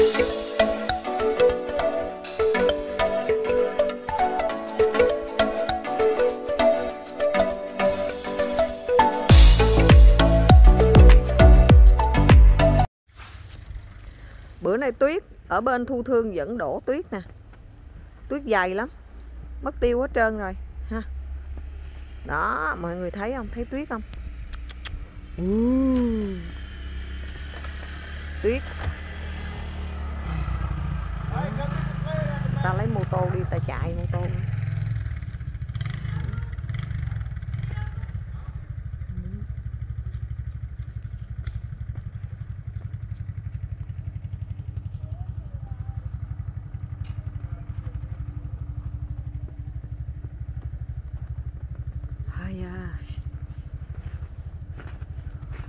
bữa nay tuyết ở bên thu thương vẫn đổ tuyết nè. Tuyết dày lắm mất tiêu hết trơn rồi ha. Đó mọi người thấy không? Thấy tuyết không? Uh. tuyết ta lấy mô tô đi, ta chạy mô tô.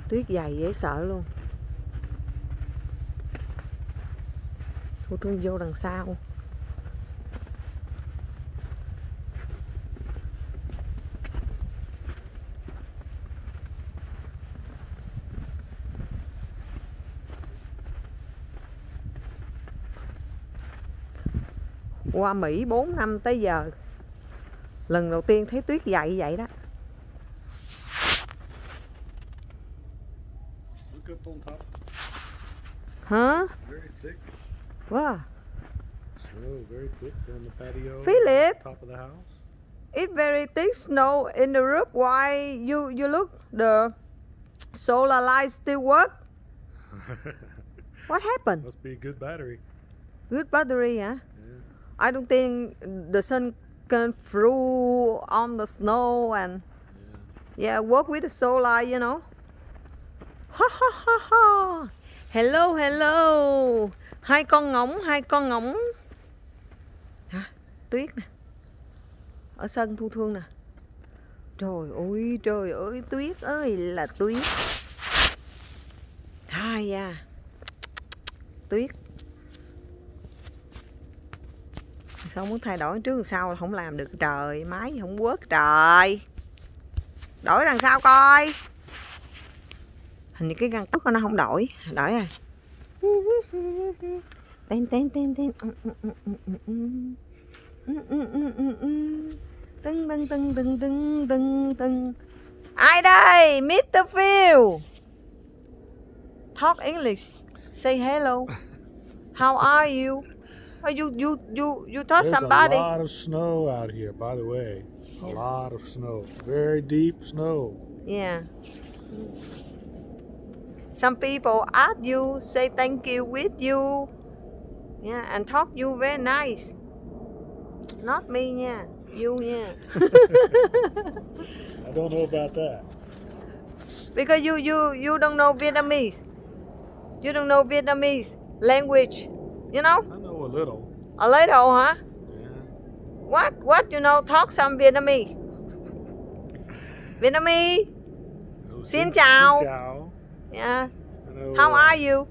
Tuyết dày dễ sợ luôn. Thu thương vô đằng sau. Qua Mỹ 4 năm tới giờ Lần đầu tiên thấy tuyết dày vậy đó. Hả? Wow. snow, very thick on the patio. Philip, Top of the house. it's very thick snow in the roof. Why you you look the solar light still work? What happened? Must be a good battery. Good battery, huh? Yeah. I don't think the sun can through on the snow and yeah, work with the solar, you know. Ha ha ha ha. Hello, hello. Hai con ngỗng, hai con ngỗng. Hả? Tuyết nè. Ở sân thu thương nè. Trời ơi, trời ơi, tuyết ơi là tuyết. Hai à. Tuyết. Sao muốn thay đổi trước sau là không làm được? Trời, Máy không quất trời. Đổi đằng sau coi. Hình như cái găng tức nó không đổi. Đổi à. Tên tên tên tên. Tưng tưng tưng tưng tưng tưng tưng. Ai đây? Mr. Phil. Talk English. Say hello. How are you? Oh, you you you you touch There's somebody. a lot of snow out here, by the way. A lot of snow. Very deep snow. Yeah. Some people ask you, say thank you with you. Yeah, and talk you very nice. Not me, yeah. You, yeah. I don't know about that. because you you you don't know Vietnamese. You don't know Vietnamese language. You know? Know a little. A little, huh? Yeah. What? What? You know? Talk some Vietnamese. Vietnamese. Oh, Xin chào. Xin chào. Yeah. Know, How uh, are you?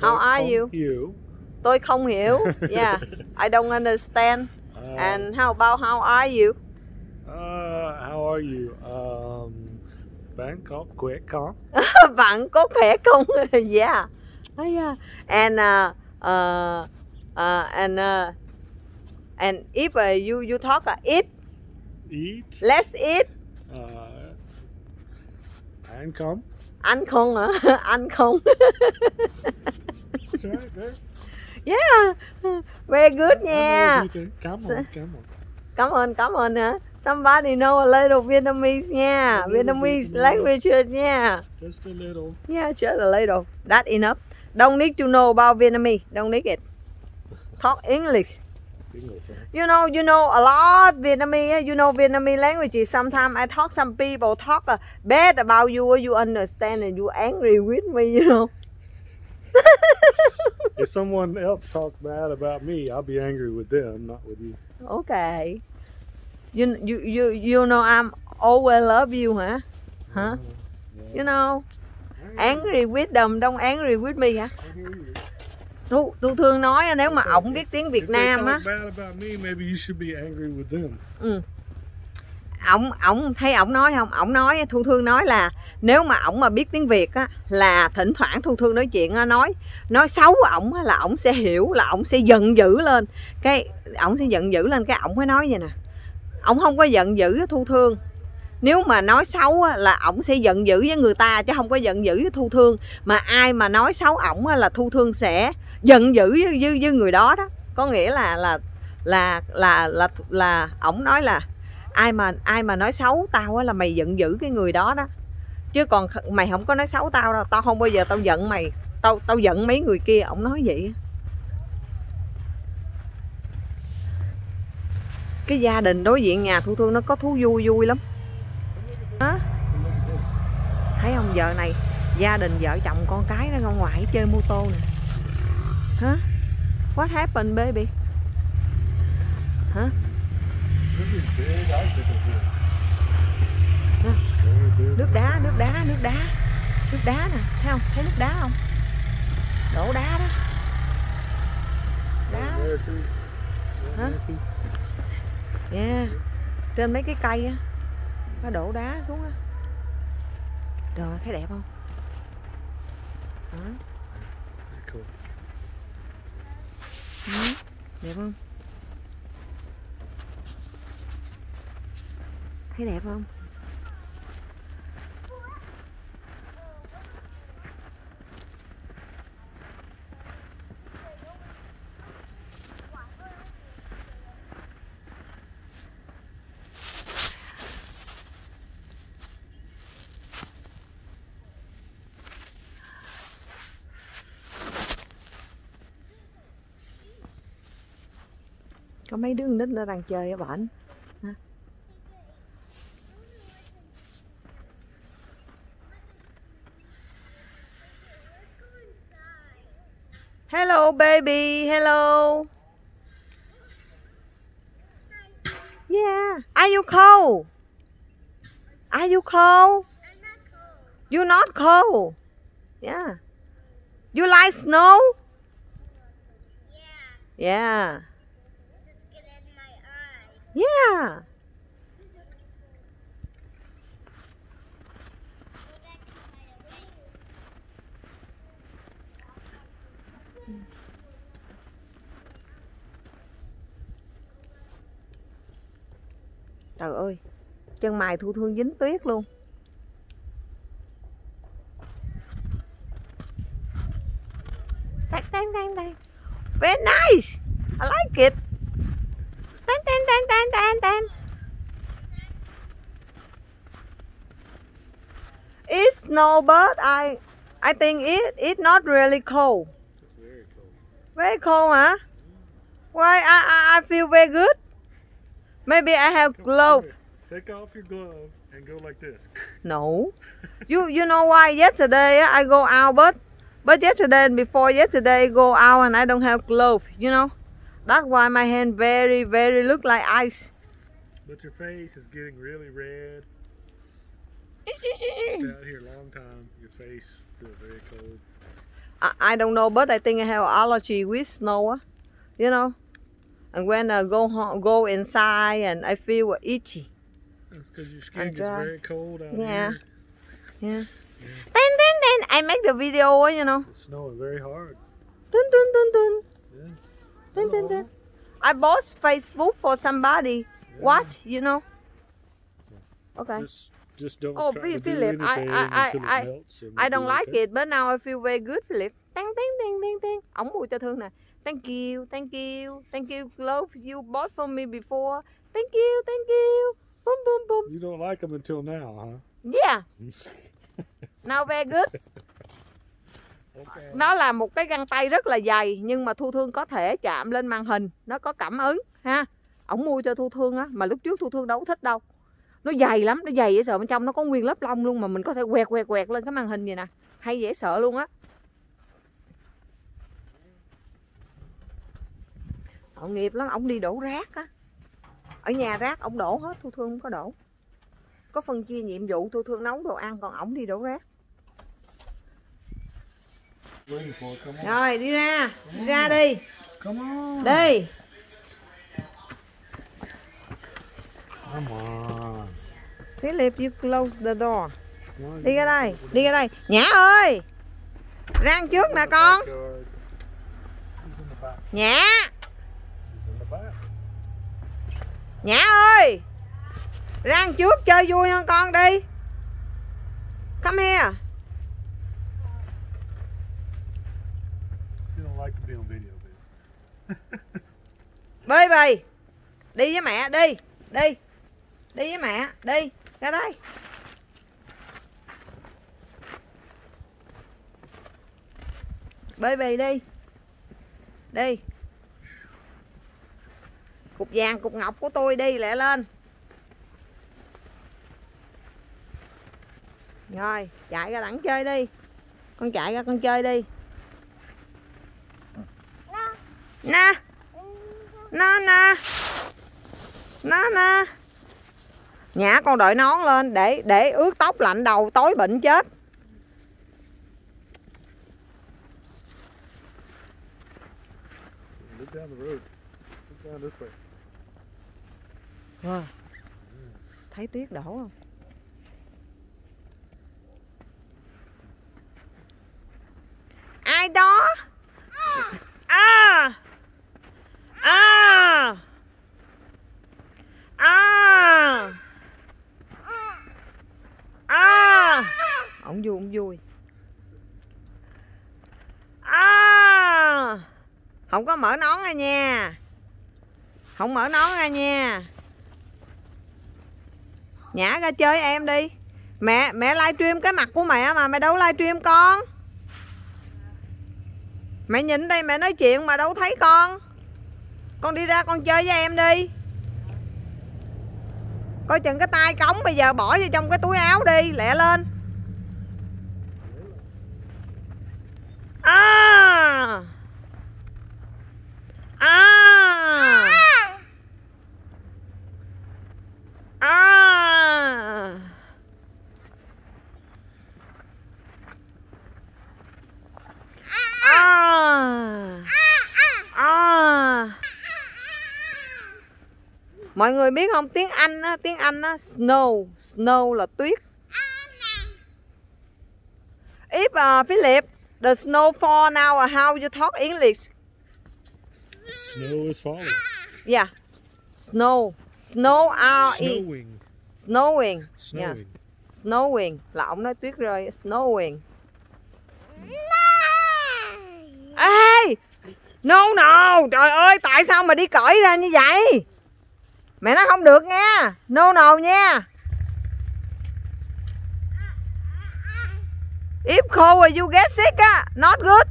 How are you? hiểu. Tôi không hiểu. Yeah. I don't understand. Uh, And how about how are you? uh, how are you? Um, bạn có khỏe không? Bạn có khỏe không? yeah. Oh, yeah. And uh, uh, uh, and uh, and if uh, you you talk uh, eat, Eat. let's eat. Uh, ăn không? Ăn không hả? Ăn không? Yeah. Very good nha. Sa- on, come on. Cảm ơn, cảm ơn hả? Somebody know a little Vietnamese nha. Little Vietnamese Vietnamese. language nha. Just a little. Yeah, just a little. That enough. Don't need to know about Vietnamese. Don't need it. Talk English. You know, you know a lot Vietnamese. You know Vietnamese languages. Sometimes I talk. Some people talk uh, bad about you, or you understand, and you angry with me. You know. if someone else talks bad about me, I'll be angry with them, not with you. Okay. You you you you know I'm always love you, huh? Huh? You know, angry with them, don't angry with me hả? Thu thu thương nói nếu mà ổng biết tiếng Việt Nam á. them. ổng ổng thấy ổng nói không ổng nói thu thương nói là nếu mà ổng mà biết tiếng việt á là thỉnh thoảng thu thương nói chuyện á nói nói xấu ổng á, là ổng sẽ hiểu là ổng sẽ giận dữ lên cái ổng sẽ giận dữ lên cái ổng mới nói vậy nè ổng không có giận dữ thu thương nếu mà nói xấu á, là ổng sẽ giận dữ với người ta chứ không có giận dữ với thu thương. Mà ai mà nói xấu ổng là thu thương sẽ giận dữ với, với, với người đó đó. Có nghĩa là là là là là là ổng nói là ai mà ai mà nói xấu tao á là mày giận dữ cái người đó đó. Chứ còn mày không có nói xấu tao đâu tao không bao giờ tao giận mày. Tao tao giận mấy người kia ổng nói vậy cái gia đình đối diện nhà thu thương nó có thú vui vui lắm. Hả? thấy không? Giờ này gia đình vợ chồng con cái nó ra ngoài chơi mô tô nè. Hả? What happened baby? Hả? Nước đá nước đá nước đá. Nước đá nè thấy không? Thấy nước đá không? Đổ đá đó. Đá. Hả, yeah. trên mấy cái cây á nó đổ đá xuống á rồi thấy đẹp không? Very cool. Ừ, đẹp không thấy đẹp không có mấy đứa nít nó đang chơi ở bển hello baby. Hello. Yeah. Are you cold? Are you cold? You not cold? Yeah. You like snow? Yeah. Yeah. Trời ơi, chân mày thu thương dính tuyết luôn. Tang tang tang. Very nice. I like it. Tan tan tan tan tan tan. It's snow, but I I think it it's not really cold. It's very cool. Very cold, huh? Why I I, I feel very good. Maybe I have Come glove. Take off your glove and go like this. No. You you know why? Yesterday I go out, but but yesterday and before yesterday I go out and I don't have glove. You know, that's why my hand very very look like ice. But your face is getting really red. Stay out here a long time. Your face feels very cold. I, I don't know, but I think I have allergy with snow. You know, and when I go home, go inside and I feel itchy. That's because your skin gets very cold out Yeah. here. Yeah. Then then then I make the video. You know, It's snowing very hard. dun dun dun dun Yeah. Dun dun dun. Oh. I bought Facebook for somebody What You know. Okay. Just, just don't Oh, try Phi- to do Philip, I- I- I- I- I don't like it, but now I feel very good, Philip. Tang tang tang tang tang. Ổng mùi cho thương nè. Thank you, thank you, thank you. Love you bought for me before. Thank you, thank you. Boom boom boom. You don't like them until now, huh? Yeah. Now very good. Okay. Nó là một cái găng tay rất là dày nhưng mà Thu Thương có thể chạm lên màn hình, nó có cảm ứng ha. Ổng mua cho Thu Thương á, mà lúc trước Thu Thương đâu có thích đâu. Nó dày lắm, nó dày dễ sợ bên trong nó có nguyên lớp lông luôn mà mình có thể quẹt quẹt quẹt lên cái màn hình vậy nè. Hay dễ sợ luôn á. Tội nghiệp lắm, ổng đi đổ rác á. Ở nhà rác ổng đổ hết, Thu Thương không có đổ. Có phân chia nhiệm vụ Thu Thương nấu đồ ăn còn ổng đi đổ rác. Waiting for it. Come on. Rồi đi ra, đi ra đi, Come on. đi. Come on. Philip, you close the door. Đi ra đây, đi ra đây. Nhã ơi! Rang trước nè con. Nhã! Nhã ơi! Rang trước chơi vui hơn con đi. Come here. She don't like to be on video, bơi bì Đi với mẹ, đi. Đi. Đi với mẹ, đi. Ra đây. bơi bì đi. Đi. Cục vàng, cục ngọc của tôi đi lẹ lên. Rồi, chạy ra đẳng chơi đi. Con chạy ra con chơi đi. Nè. Nè nè. Nè nè. Nhã con đội nón lên để để ướt tóc lạnh đầu tối bệnh chết. Wow. Thấy tuyết đổ không? Ai đó? À! À! À! À! Ông vui, ông vui. À! Không có mở nón ra nha. Không mở nón ra nha. nhả ra chơi em đi. Mẹ mẹ livestream cái mặt của mẹ mà, mẹ đâu livestream con. Mẹ nhìn đây, mẹ nói chuyện mà đâu thấy con. Con đi ra con chơi với em đi. Coi chừng cái tay cống bây giờ bỏ vô trong cái túi áo đi, Lẹ lên. À! À À. À. À. Mọi người biết không tiếng Anh á, tiếng Anh á, snow, snow là tuyết. If uh, Philip, the snow fall now, à, how you talk English? Snow is falling. Yeah. Snow, snow R E, Snowing. snowing. Yeah. Snowing. Snowing. Là ông nói tuyết rơi. Snowing. Ê! No no. Trời ơi tại sao mà đi cởi ra như vậy? Mẹ nói không được nha. No no nha. If cold you get sick? Á not good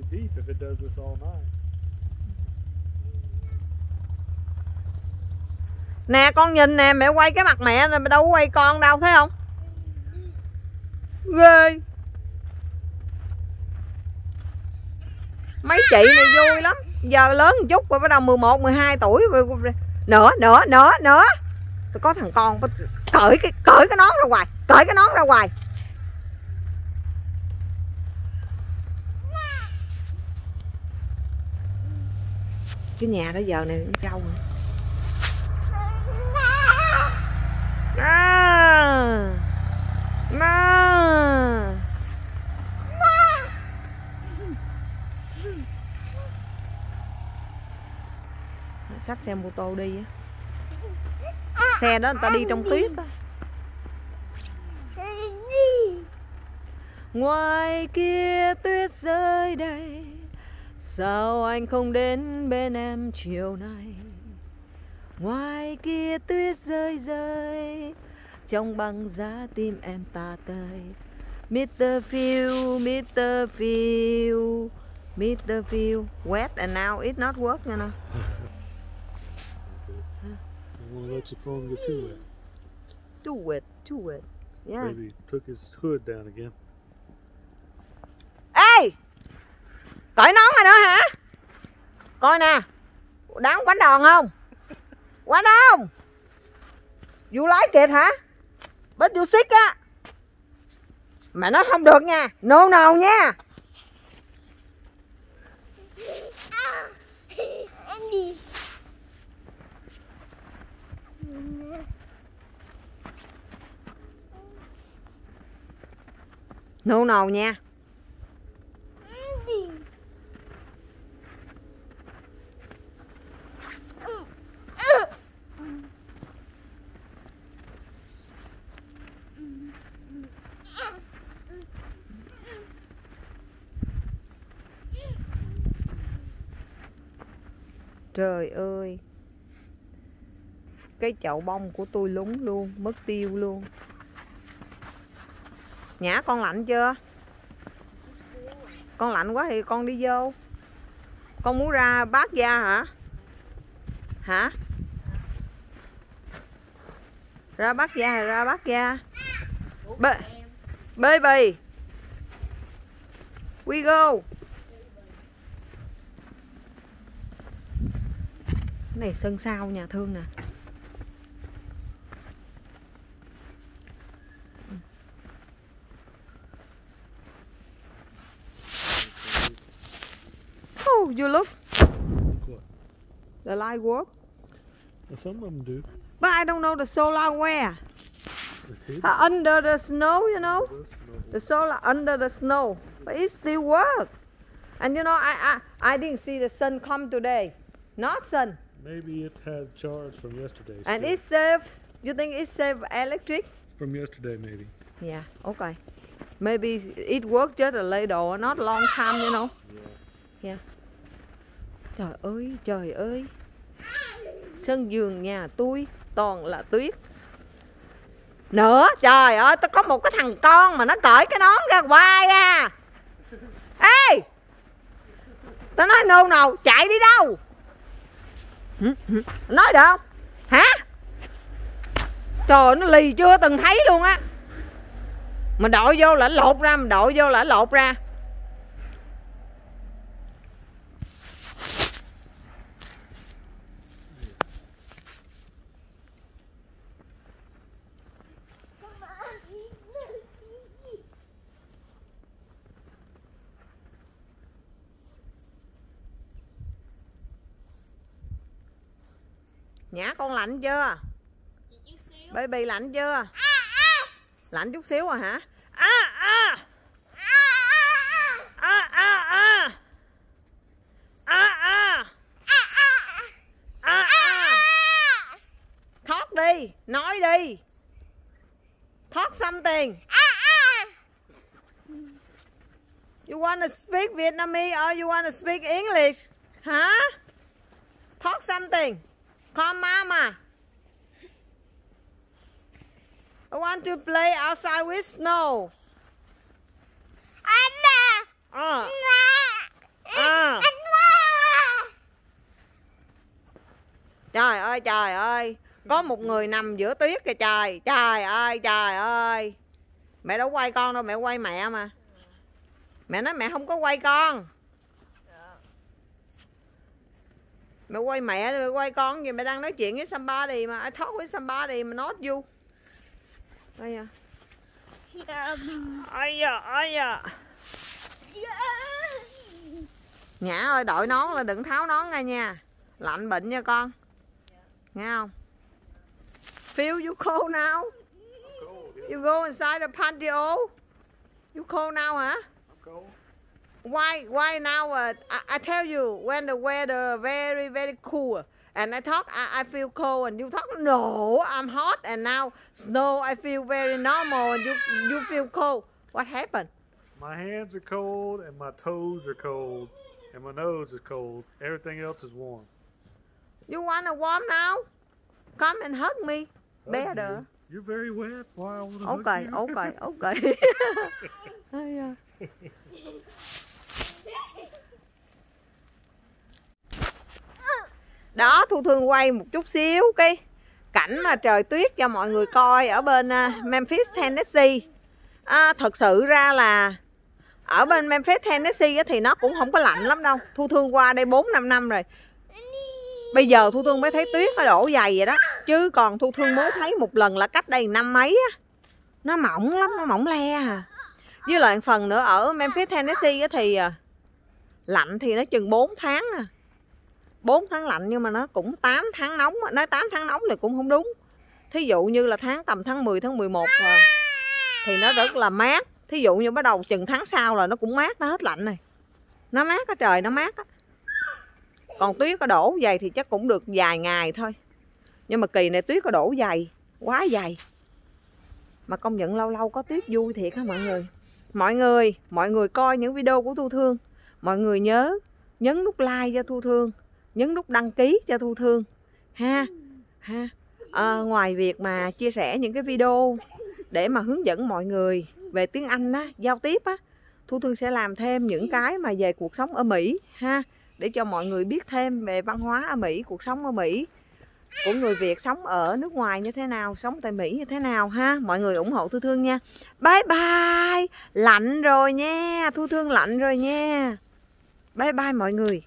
really deep if it does this all night. nè con nhìn nè mẹ quay cái mặt mẹ nè mẹ đâu có quay con đâu thấy không? Ghê. Mấy chị này vui lắm. Giờ lớn một chút rồi bắt đầu 11, 12 tuổi rồi- nữa nữa nữa nữa tôi có thằng con cởi cái cởi cái nón ra ngoài cởi cái nón ra ngoài cái nhà đó giờ này con trâu rồi À. À. Xách xe mô tô đi á Xe đó người ta đi trong tuyết á Ngoài kia tuyết rơi đầy Sao anh không đến bên em chiều nay Ngoài kia tuyết rơi rơi Trong băng giá tim em ta tơi Mr. Phil, Mr. Phil Mr. Phil Wet and now it's not working now I won't let your phone get too wet. Too wet, too wet Yeah Baby took his hood down again. cởi nón rồi đó hả? Coi nè. Đáng bánh đòn không? Quá không? Vụ lái kiệt hả? Bích vụ xích á. Mà nó không được nha. Nô no, nha. À, em nô no, nha. Cái chậu bông của tôi lúng luôn Mất tiêu luôn. Nhã con lạnh chưa? Con lạnh quá thì con đi vô. Con muốn ra bát da hả? Hả? Ra bát da, hay ra bát da bê bê bì. We go. Này sân sau nhà thương nè. Oh, you look. what? The light work. Well, some of them do. But I don't know the solar where. Uh, under the snow, you know. The solar under the snow. But it still work. And you know, I, I, I didn't see the sun come today. Not sun. Maybe it had charge from yesterday. And still. it saves, you think it save electric? from yesterday, maybe. Yeah, okay. Maybe it worked just a little, not long time, you know. Yeah. Trời ơi, trời ơi. Sân vườn nhà tôi toàn là tuyết. Nữa, trời ơi, tôi có một cái thằng con mà nó cởi cái nón ra hoài à. Ê! Tao nói nô nào, chạy đi đâu? Nói được không? Hả? Trời nó lì chưa từng thấy luôn á. Mà đội vô là lột ra, mà đội vô là lột ra. Nhã con lạnh chưa? Baby lạnh chưa? Lạnh chút xíu à hả? À à. À à à. À à. À à. Thoát đi, nói đi. Thoát something. You want to speak Vietnamese or you want to speak English? Hả? Talk something. Come mama. I want to play outside with snow. Uh, uh. Trời ơi trời ơi. Có một người nằm giữa tuyết kìa trời. Trời ơi trời ơi. Mẹ đâu quay con đâu mẹ quay mẹ mà. Mẹ nói mẹ không có quay con Mẹ quay mẹ rồi mẹ quay con gì mẹ đang nói chuyện với somebody mà. I talk with somebody mà not you Ây da Ây da ây da Nhã ơi đội nón là đừng tháo nón ra nha. Lạnh bệnh nha con. Nghe không? Feel you cold now You go inside the patio You cold now hả? cold. Why why now uh, I, I tell you when the weather very very cool and I talk I, I feel cold and you talk no I'm hot and now snow I feel very normal and you you feel cold what happened My hands are cold and my toes are cold and my nose is cold. Everything else is warm. you wanna warm now come and hug me Hug better you. You're very wet. Why I wanna hug okay you? okay okay Ai đó thu thương quay một chút xíu cái cảnh mà trời tuyết cho mọi người coi ở bên à, Memphis Tennessee. À, thật sự ra là ở bên Memphis Tennessee thì nó cũng không có lạnh lắm đâu. Thu thương qua đây 4 5 năm rồi. Bây giờ thu thương mới thấy tuyết nó đổ dày vậy đó. Chứ còn thu thương mới thấy một lần là cách đây năm mấy á nó mỏng lắm nó mỏng le à. Với lại phần nữa ở Memphis Tennessee thì à, lạnh thì nó chừng 4 tháng à. 4 tháng lạnh nhưng mà nó cũng 8 tháng nóng nói 8 tháng nóng thì cũng không đúng. Thí dụ như là tháng tầm tháng 10 tháng 11 rồi, thì nó rất là mát. Thí dụ như bắt đầu chừng tháng sau là nó cũng mát, nó hết lạnh này. Nó mát á trời, nó mát á. Còn tuyết có đổ dày thì chắc cũng được vài ngày thôi. Nhưng mà kỳ này tuyết có đổ dày, quá dày. Mà công nhận lâu lâu có tuyết vui thiệt ha mọi người. Mọi người mọi người coi những video của thu thương. Mọi người nhớ, nhấn nút like cho thu thương nhấn nút đăng ký cho thu thương ha ha à, ngoài việc mà chia sẻ những cái video để mà hướng dẫn mọi người về tiếng Anh á, giao tiếp á, Thu Thương sẽ làm thêm những cái mà về cuộc sống ở Mỹ ha để cho mọi người biết thêm về văn hóa ở Mỹ, cuộc sống ở Mỹ của người Việt sống ở nước ngoài như thế nào, sống tại Mỹ như thế nào ha. Mọi người ủng hộ Thu Thương nha. Bye bye. Lạnh rồi nha, Thu Thương lạnh rồi nha. Bye bye mọi người.